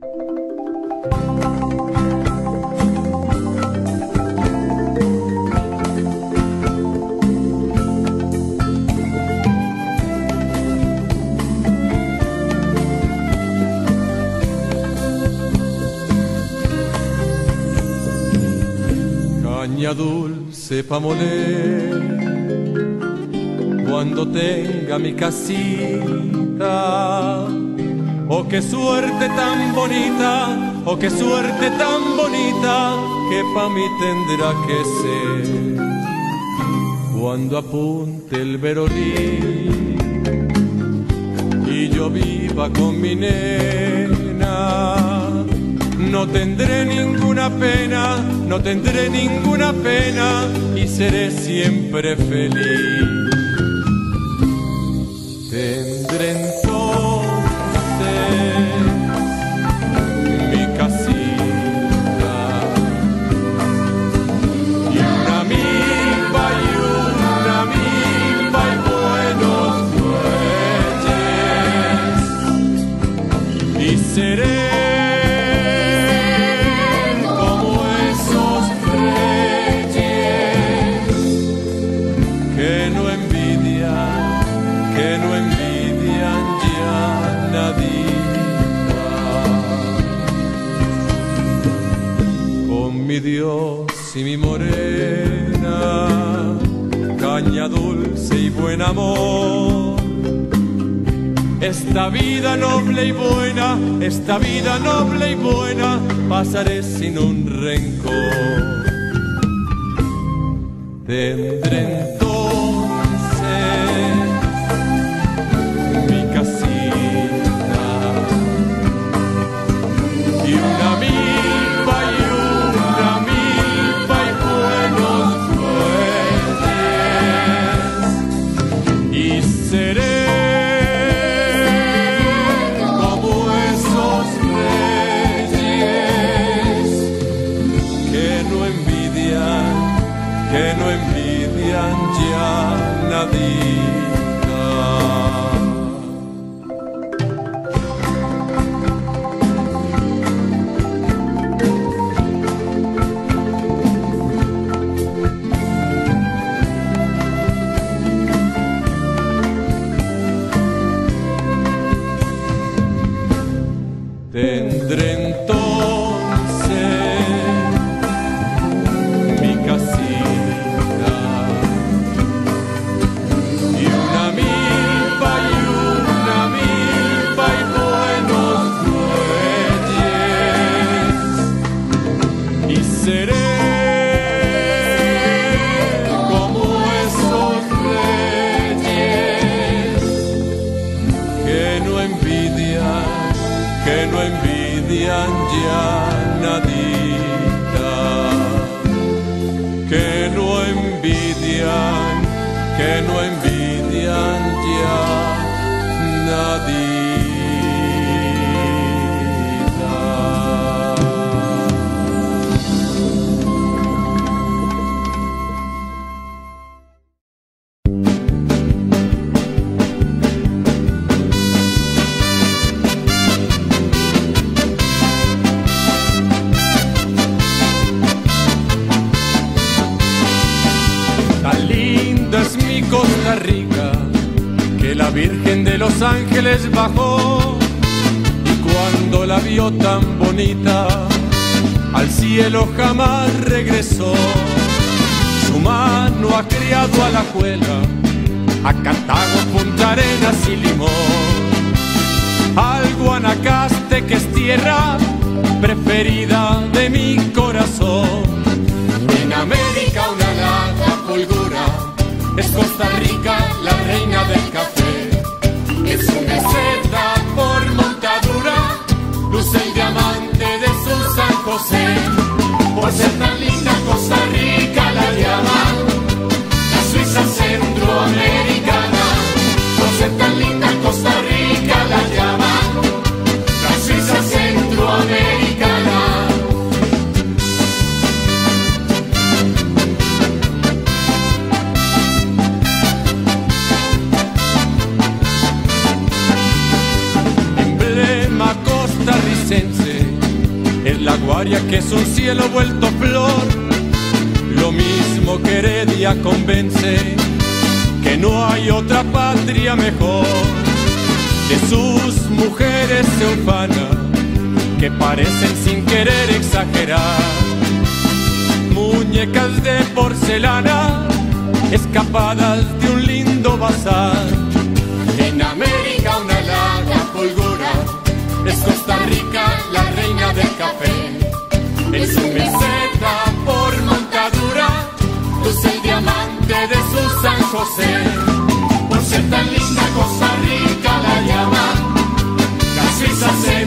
Caña dulce pa' moler cuando tenga mi casita. Oh, qué suerte tan bonita, oh, qué suerte tan bonita que pa' mí tendrá que ser. Cuando apunte el verolí y yo viva con mi nena, no tendré ninguna pena, no tendré ninguna pena y seré siempre feliz. Caña dulce y buen amor. Esta vida noble y buena, esta vida noble y buena, pasaré sin un rencor. Tendré que no envidian ya nadita, tan bonita al cielo jamás regresó. Su mano ha criado a la juela, a Cartago, Punta Arenas y Limón, al Guanacaste que es tierra preferida de mi corazón. En América una lata fulgura, es Costa Rica la Que es un cielo vuelto flor, lo mismo que Heredia convence que no hay otra patria mejor. De sus mujeres se ufana, que parecen sin querer exagerar, muñecas de porcelana escapadas de un lindo bazar. En América una larga fulgura, es Costa Rica la reina del café es un meseta por montadura, luce el diamante de su San José. Por ser tan linda Costa Rica la llaman, casi se